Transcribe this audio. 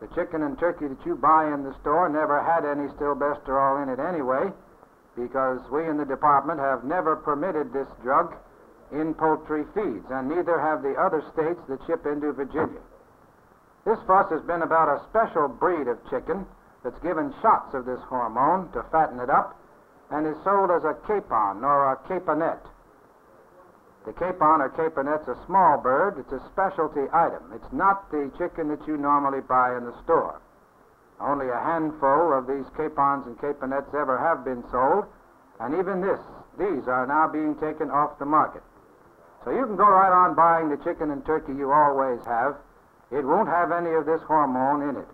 The chicken and turkey that you buy in the store never had any stilbestrol in it anyway, because we in the department have never permitted this drug in poultry feeds, and neither have the other states that ship into Virginia. This fuss has been about a special breed of chicken that's given shots of this hormone to fatten it up and is sold as a capon or a caponette. The capon or caponette's a small bird. It's a specialty item. It's not the chicken that you normally buy in the store. Only a handful of these capons and caponettes ever have been sold, and even this, these are now being taken off the market. So you can go right on buying the chicken and turkey you always have. It won't have any of this hormone in it.